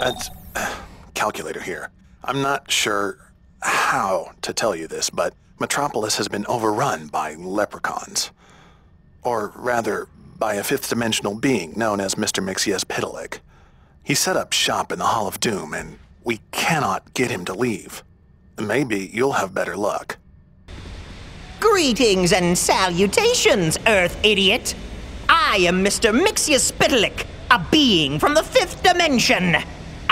That's calculator here. I'm not sure how to tell you this, but Metropolis has been overrun by leprechauns. Or rather, by a fifth dimensional being known as Mr. Mxyzptlk. He set up shop in the Hall of Doom, and we cannot get him to leave. Maybe you'll have better luck. Greetings and salutations, Earth idiot! I am Mr. Mxyzptlk, a being from the fifth dimension.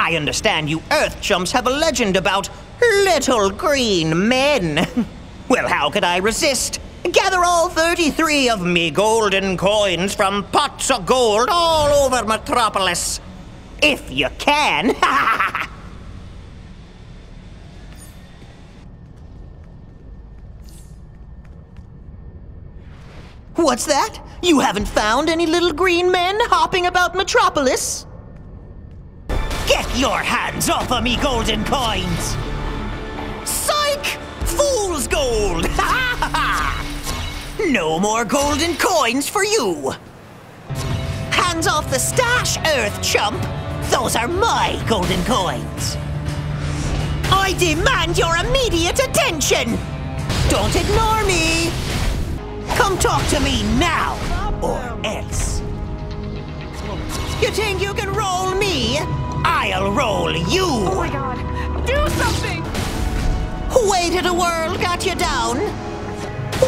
I understand you Earth chumps have a legend about little green men. well, how could I resist? Gather all 33 of me golden coins from pots of gold all over Metropolis. If you can. What's that? You haven't found any little green men hopping about Metropolis? Get your hands off of me golden coins! Psych! Fool's gold! no more golden coins for you! Hands off the stash, Earth chump! Those are my golden coins! I demand your immediate attention! Don't ignore me! Come talk to me now, or else. You think you can roll me? I'll roll you! Oh my god! Do something! Weight of the world got you down?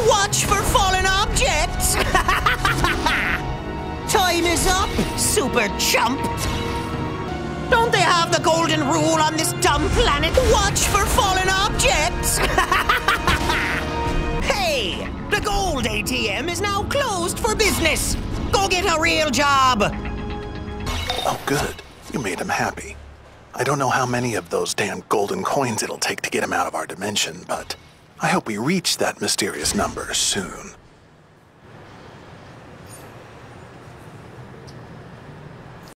Watch for fallen objects! Time is up, super chump! Don't they have the golden rule on this dumb planet? Watch for fallen objects! hey! The gold ATM is now closed for business! Go get a real job! Oh, good. You made him happy. I don't know how many of those damn golden coins it'll take to get him out of our dimension, but I hope we reach that mysterious number soon.